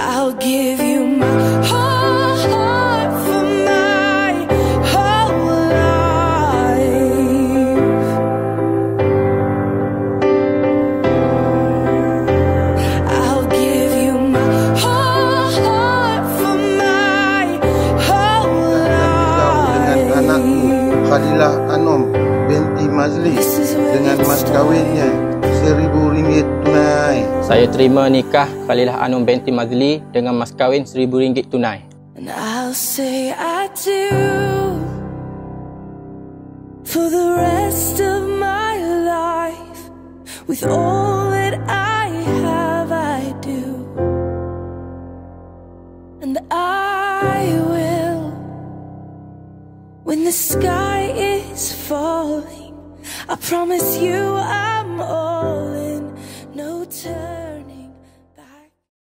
I'll give you my heart for my whole life. I'll give you my heart for my whole dengan life. Khalilah Anom binti Mazli dengan mas kawinnya seribu ringgit tunai. Saya terima nikah Khalilah Anum binti Mazli dengan mas kahwin RM1,000 tunai. And I'll say I do for the rest of my life. With all that I have, I do. And I will when the sky is falling. I promise you I